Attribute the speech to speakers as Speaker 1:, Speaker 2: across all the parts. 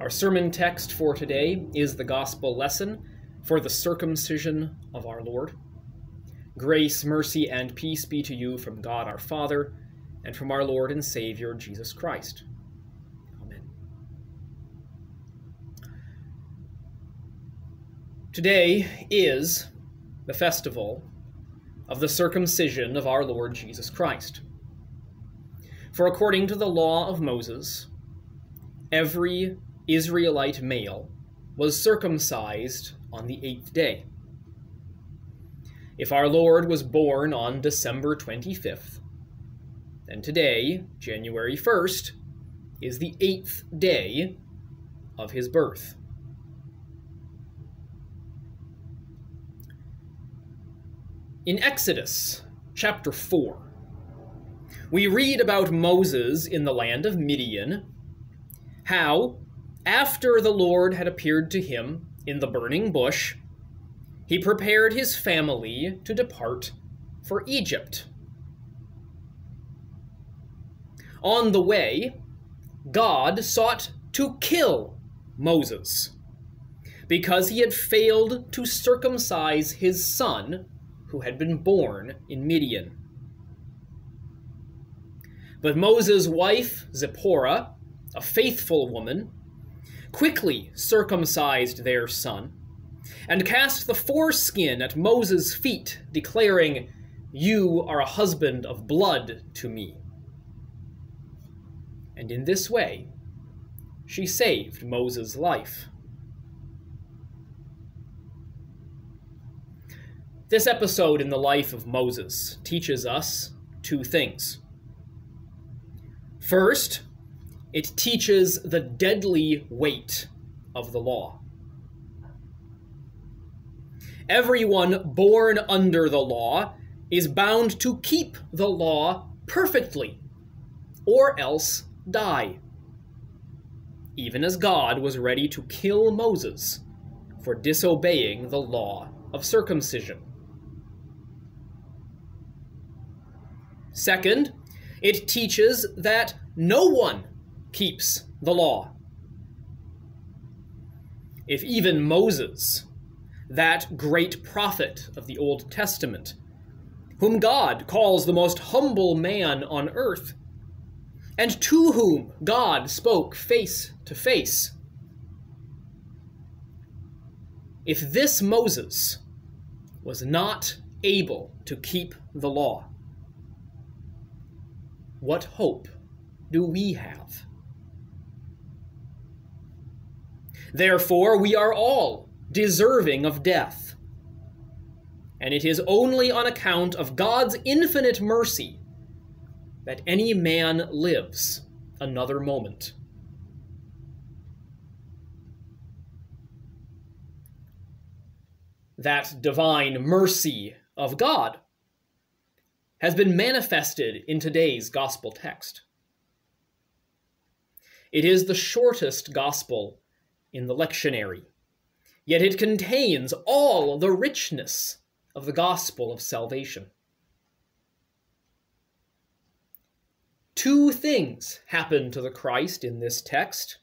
Speaker 1: Our sermon text for today is the gospel lesson for the circumcision of our Lord. Grace, mercy, and peace be to you from God our Father and from our Lord and Savior Jesus Christ. Amen. Today is the festival of the circumcision of our Lord Jesus Christ. For according to the law of Moses, every Israelite male was circumcised on the eighth day. If our Lord was born on December 25th, then today, January 1st, is the eighth day of his birth. In Exodus chapter 4, we read about Moses in the land of Midian, how, after the Lord had appeared to him in the burning bush, he prepared his family to depart for Egypt. On the way, God sought to kill Moses because he had failed to circumcise his son who had been born in Midian. But Moses' wife, Zipporah, a faithful woman, quickly circumcised their son, and cast the foreskin at Moses' feet, declaring, You are a husband of blood to me. And in this way, she saved Moses' life. This episode in the life of Moses teaches us two things. First, it teaches the deadly weight of the law. Everyone born under the law is bound to keep the law perfectly, or else die. Even as God was ready to kill Moses for disobeying the law of circumcision. Second, it teaches that no one keeps the law. If even Moses, that great prophet of the Old Testament, whom God calls the most humble man on earth, and to whom God spoke face to face, if this Moses was not able to keep the law, what hope do we have? Therefore, we are all deserving of death. And it is only on account of God's infinite mercy that any man lives another moment. That divine mercy of God has been manifested in today's gospel text. It is the shortest gospel in the lectionary, yet it contains all the richness of the gospel of salvation. Two things happen to the Christ in this text.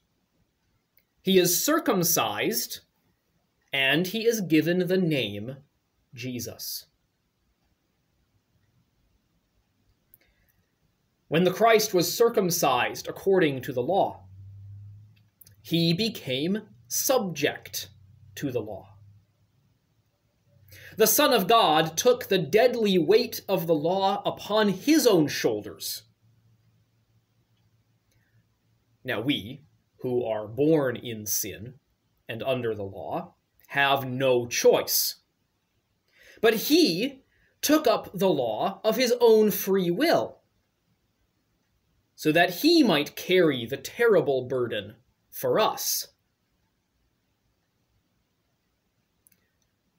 Speaker 1: He is circumcised, and he is given the name Jesus. when the Christ was circumcised according to the law. He became subject to the law. The Son of God took the deadly weight of the law upon his own shoulders. Now, we, who are born in sin and under the law, have no choice. But he took up the law of his own free will so that he might carry the terrible burden for us.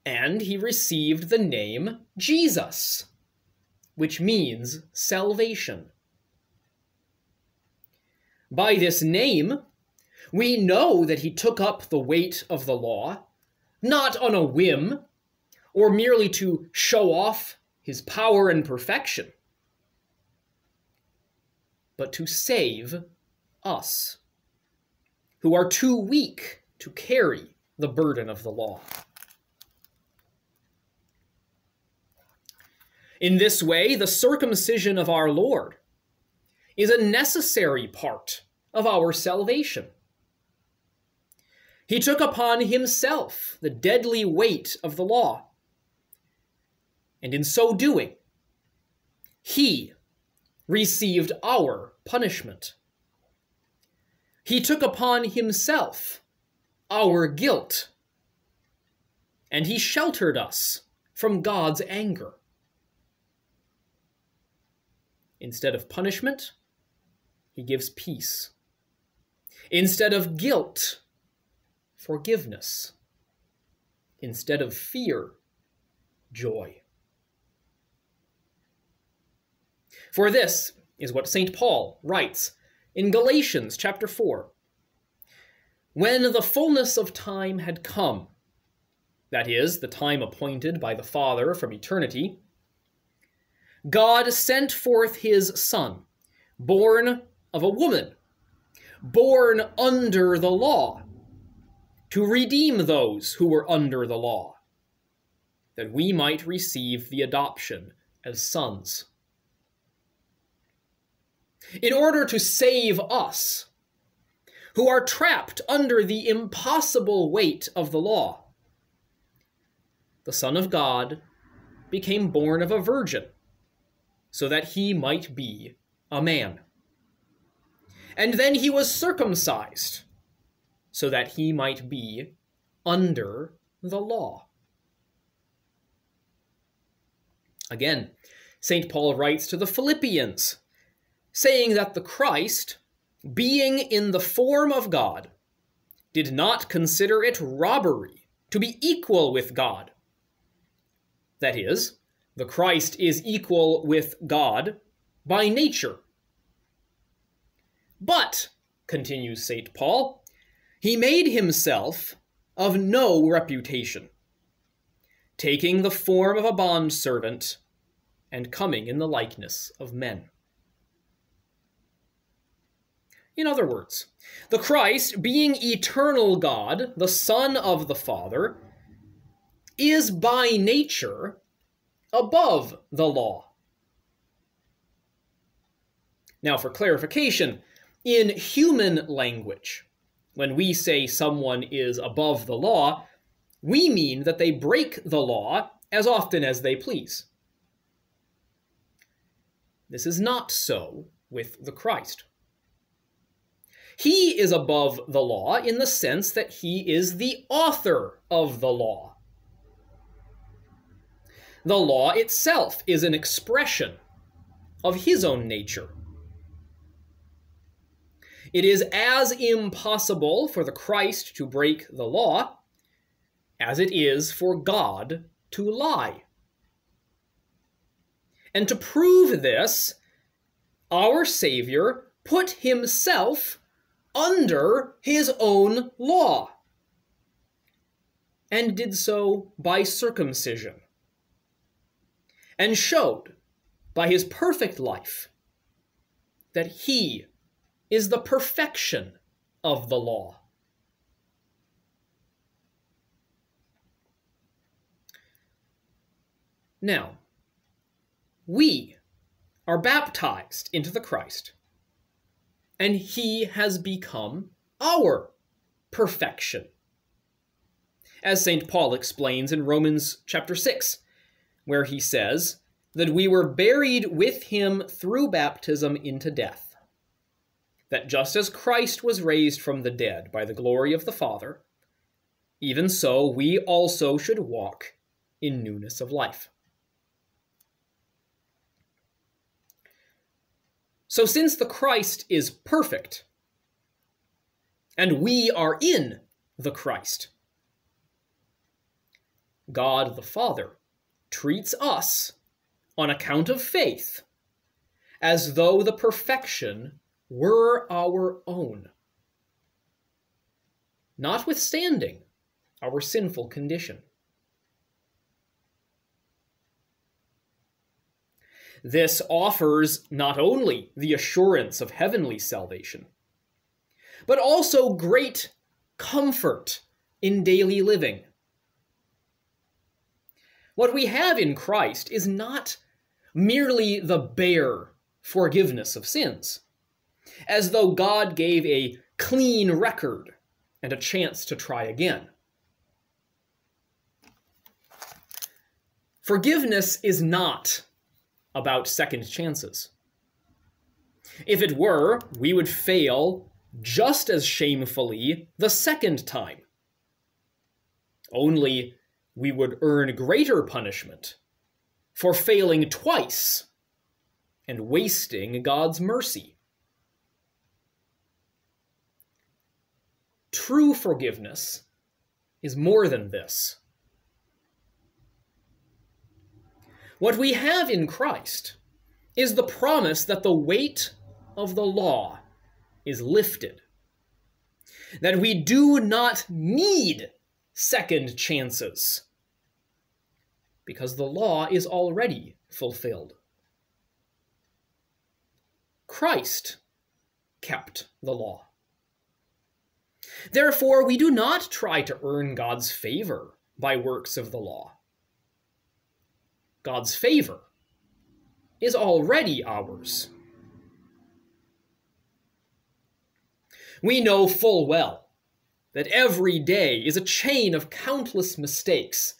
Speaker 1: And he received the name Jesus, which means salvation. By this name, we know that he took up the weight of the law, not on a whim, or merely to show off his power and perfection but to save us. Who are too weak to carry the burden of the law. In this way, the circumcision of our Lord is a necessary part of our salvation. He took upon himself the deadly weight of the law. And in so doing, he received our punishment. He took upon himself our guilt, and he sheltered us from God's anger. Instead of punishment, he gives peace. Instead of guilt, forgiveness. Instead of fear, joy. For this is what St. Paul writes in Galatians chapter 4. When the fullness of time had come, that is, the time appointed by the Father from eternity, God sent forth his Son, born of a woman, born under the law, to redeem those who were under the law, that we might receive the adoption as sons. In order to save us, who are trapped under the impossible weight of the law, the Son of God became born of a virgin, so that he might be a man. And then he was circumcised, so that he might be under the law. Again, St. Paul writes to the Philippians, saying that the Christ, being in the form of God, did not consider it robbery to be equal with God. That is, the Christ is equal with God by nature but, continues St. Paul, he made himself of no reputation, taking the form of a bondservant and coming in the likeness of men. In other words, the Christ, being eternal God, the Son of the Father, is by nature above the law. Now, for clarification, in human language, when we say someone is above the law, we mean that they break the law as often as they please. This is not so with the Christ. He is above the law in the sense that he is the author of the law. The law itself is an expression of his own nature. It is as impossible for the Christ to break the law as it is for God to lie. And to prove this, our Savior put himself under his own law and did so by circumcision and showed by his perfect life that he is the perfection of the law. Now, we are baptized into the Christ, and he has become our perfection. As St. Paul explains in Romans chapter 6, where he says that we were buried with him through baptism into death that just as Christ was raised from the dead by the glory of the Father, even so we also should walk in newness of life. So, since the Christ is perfect, and we are in the Christ, God the Father treats us, on account of faith, as though the perfection were our own, notwithstanding our sinful condition. This offers not only the assurance of heavenly salvation, but also great comfort in daily living. What we have in Christ is not merely the bare forgiveness of sins, as though God gave a clean record and a chance to try again. Forgiveness is not about second chances. If it were, we would fail just as shamefully the second time. Only we would earn greater punishment for failing twice and wasting God's mercy. True forgiveness is more than this. What we have in Christ is the promise that the weight of the law is lifted. That we do not need second chances because the law is already fulfilled. Christ kept the law. Therefore, we do not try to earn God's favor by works of the law. God's favor is already ours. We know full well that every day is a chain of countless mistakes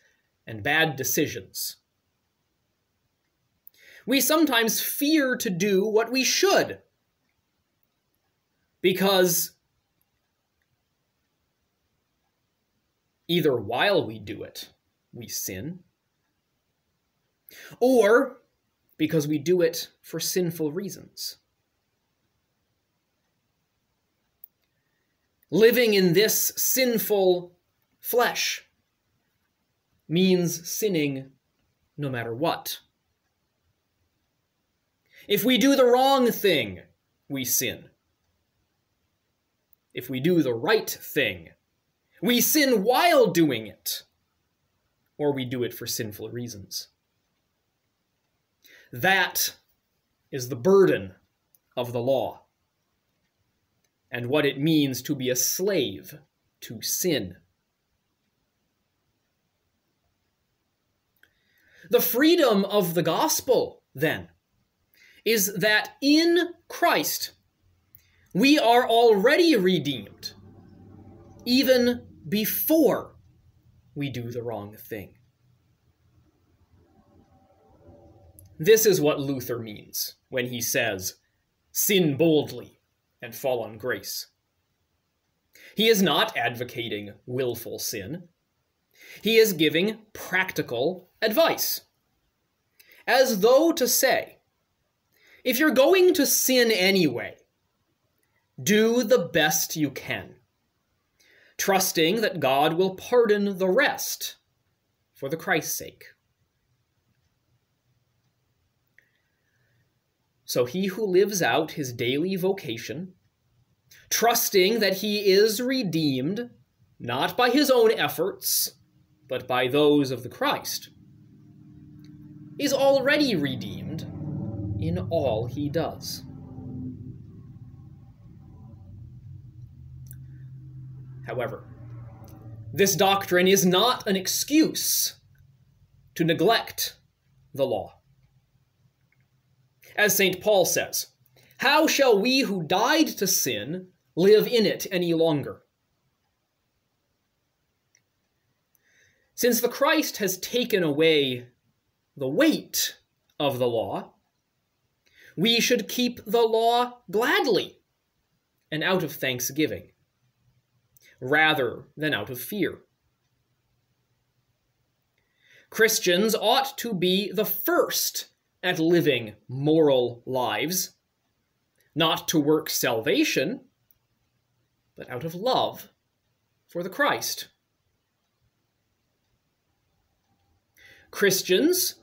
Speaker 1: and bad decisions. We sometimes fear to do what we should because either while we do it, we sin, or because we do it for sinful reasons. Living in this sinful flesh means sinning no matter what. If we do the wrong thing, we sin. If we do the right thing, we sin while doing it, or we do it for sinful reasons. That is the burden of the law and what it means to be a slave to sin. The freedom of the gospel, then, is that in Christ we are already redeemed, even before we do the wrong thing. This is what Luther means when he says, Sin boldly and fall on grace. He is not advocating willful sin. He is giving practical advice. As though to say, if you're going to sin anyway, do the best you can, trusting that God will pardon the rest for the Christ's sake. So he who lives out his daily vocation, trusting that he is redeemed, not by his own efforts, but by those of the Christ, is already redeemed in all he does. However, this doctrine is not an excuse to neglect the law. As St. Paul says, How shall we who died to sin live in it any longer? Since the Christ has taken away the weight of the law, we should keep the law gladly and out of thanksgiving, rather than out of fear. Christians ought to be the first at living moral lives, not to work salvation, but out of love for the Christ. Christians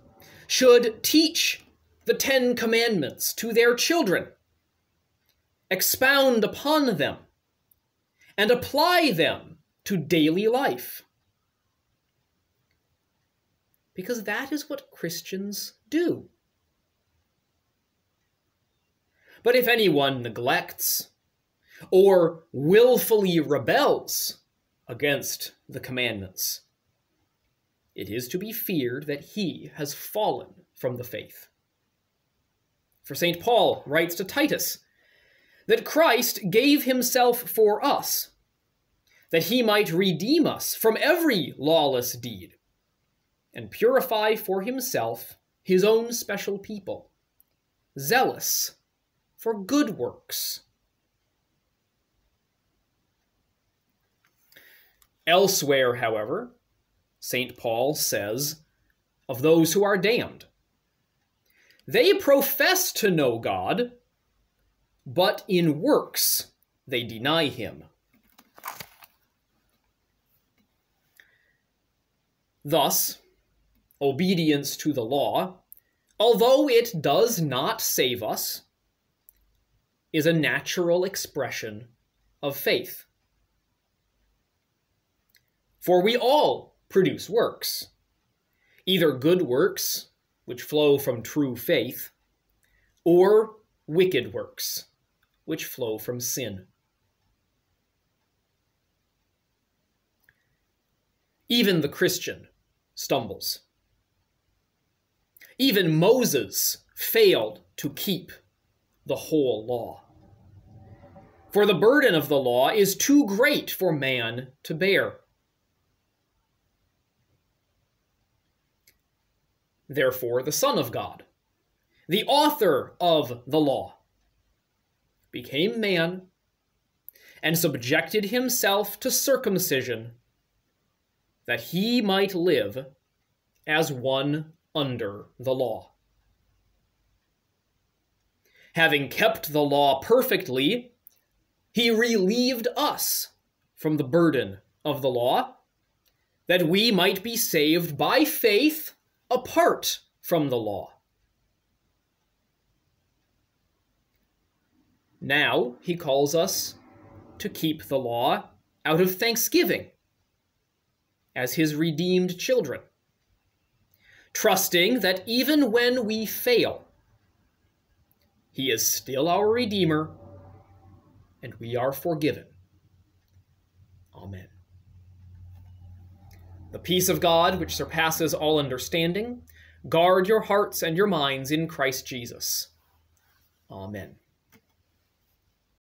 Speaker 1: should teach the Ten Commandments to their children, expound upon them, and apply them to daily life. Because that is what Christians do. But if anyone neglects or willfully rebels against the commandments, it is to be feared that he has fallen from the faith. For St. Paul writes to Titus that Christ gave himself for us, that he might redeem us from every lawless deed, and purify for himself his own special people, zealous for good works. Elsewhere, however, St. Paul says of those who are damned, they profess to know God, but in works they deny him. Thus, obedience to the law, although it does not save us, is a natural expression of faith. For we all produce works, either good works, which flow from true faith, or wicked works, which flow from sin. Even the Christian stumbles. Even Moses failed to keep the whole law. For the burden of the law is too great for man to bear. Therefore, the Son of God, the author of the law, became man and subjected himself to circumcision that he might live as one under the law. Having kept the law perfectly, he relieved us from the burden of the law, that we might be saved by faith apart from the law. Now he calls us to keep the law out of thanksgiving as his redeemed children, trusting that even when we fail, he is still our Redeemer and we are forgiven. Amen. The peace of God, which surpasses all understanding, guard your hearts and your minds in Christ Jesus. Amen.